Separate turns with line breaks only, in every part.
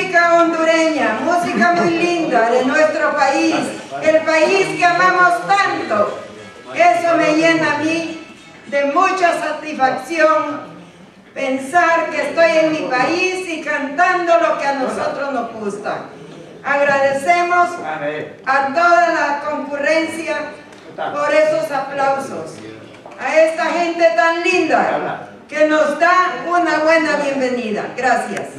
música hondureña, música muy linda de nuestro país, el país que amamos tanto. Eso me llena a mí de mucha satisfacción pensar que estoy en mi país y cantando lo que a nosotros nos gusta. Agradecemos a toda la concurrencia por esos aplausos. A esta gente tan linda que nos da una buena bienvenida. Gracias.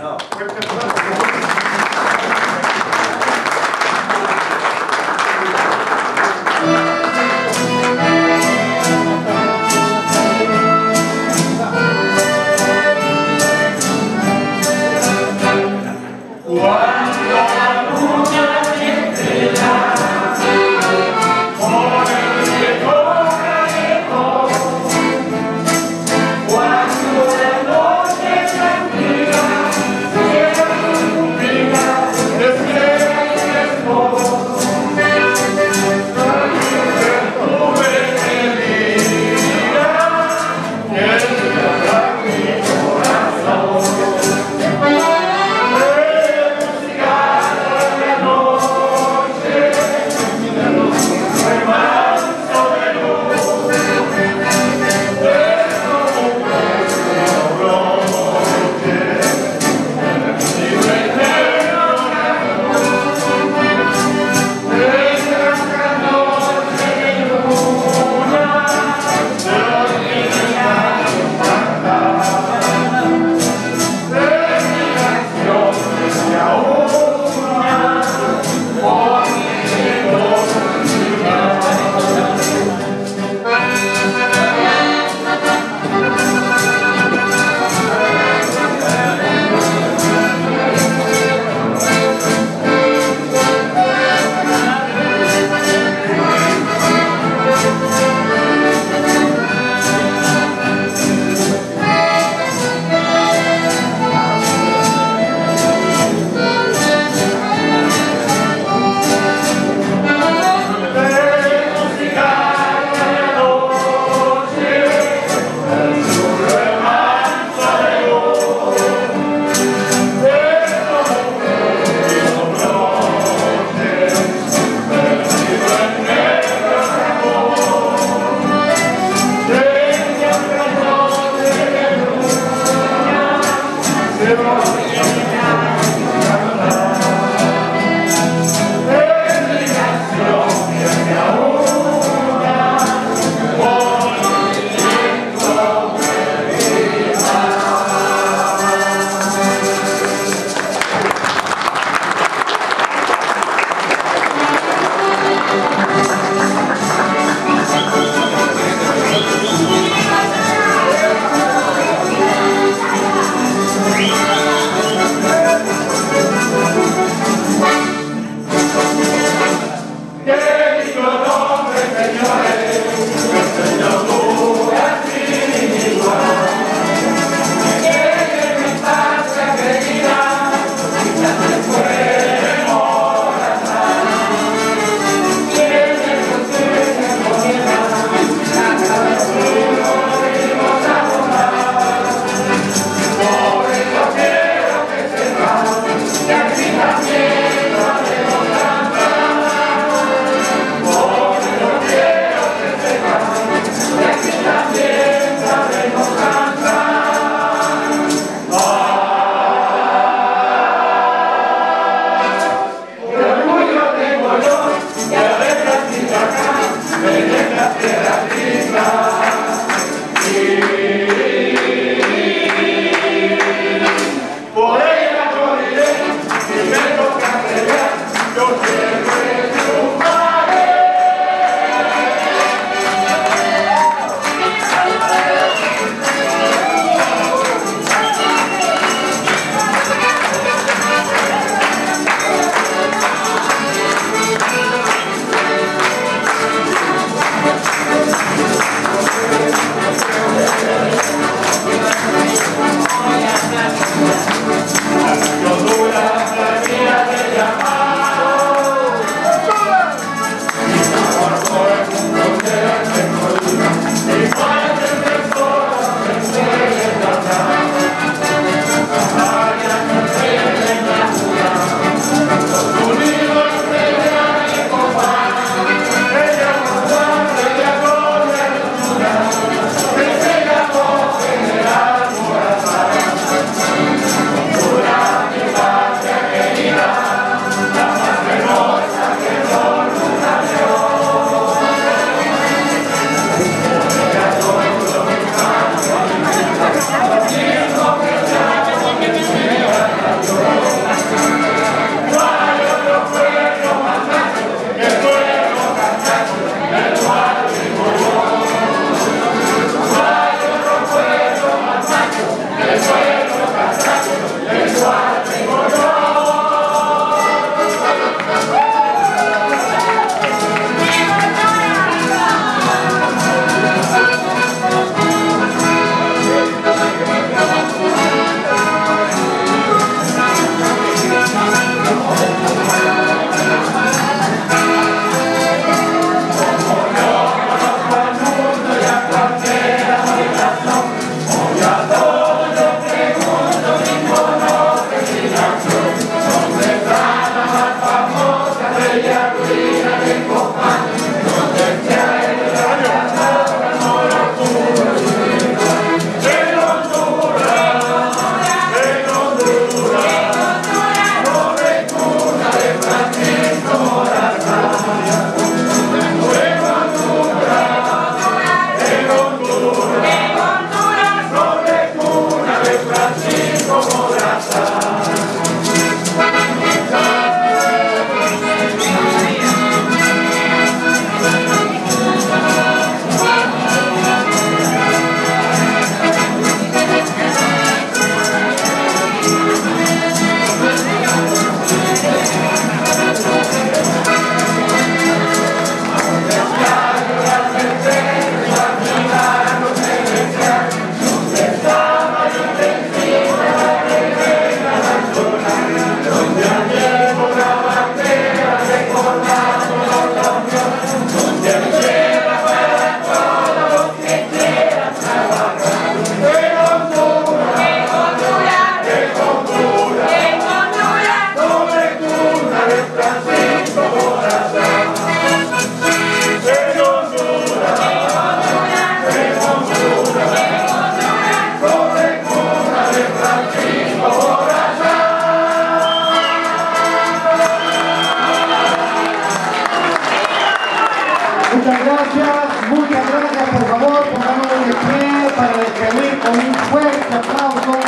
gracias, muchas gracias, por favor, pongámonos de pie para describir con un fuerte aplauso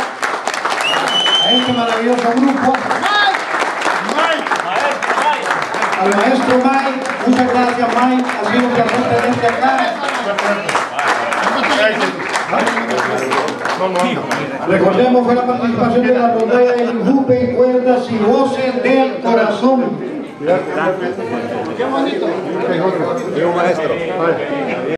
a este maravilloso grupo. Al maestro Mike, muchas gracias Mike, ha sido un placer tenerte acá. Recordemos que la participación de la rondalla del Jupe y Cuerdas y Voces del Corazón. Qué bonito. maestro.